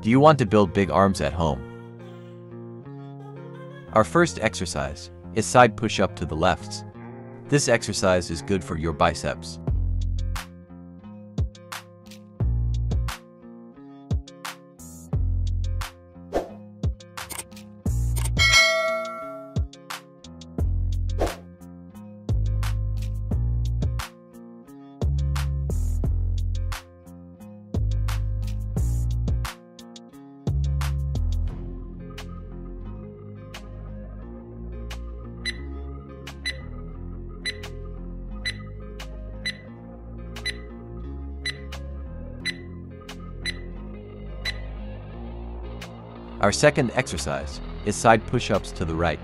Do you want to build big arms at home? Our first exercise is side push-up to the lefts. This exercise is good for your biceps. Our second exercise is side push-ups to the right.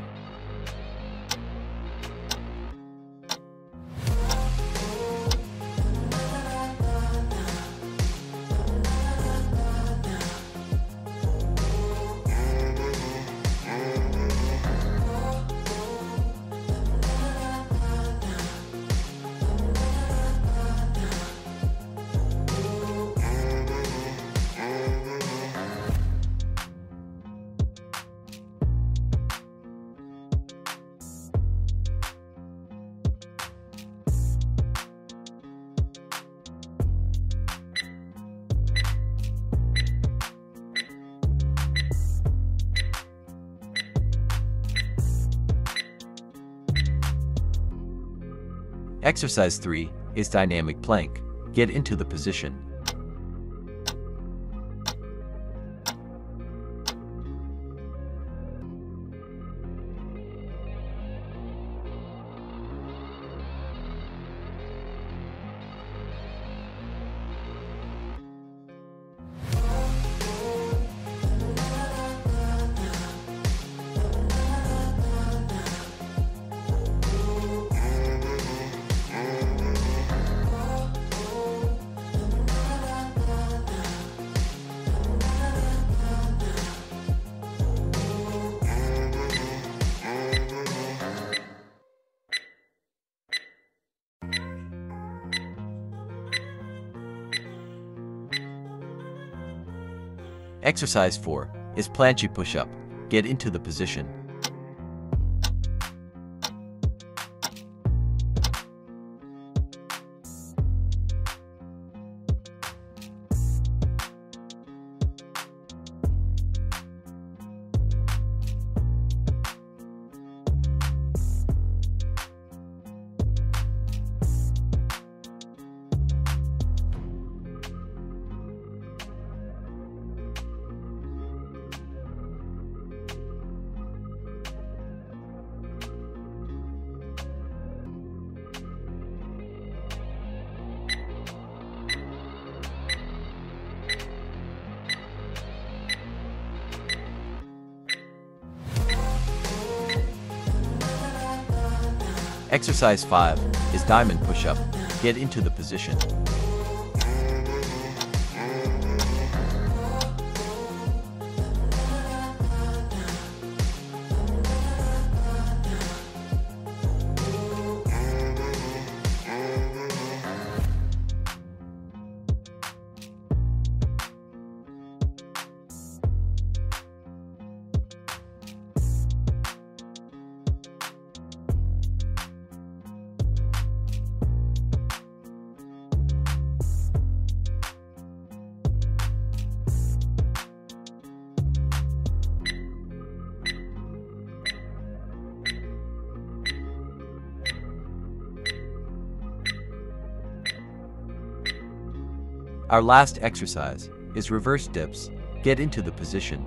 Exercise 3 is dynamic plank. Get into the position. Exercise 4 is planche push-up. Get into the position. Exercise 5 is diamond push-up. Get into the position. Our last exercise is reverse dips. Get into the position.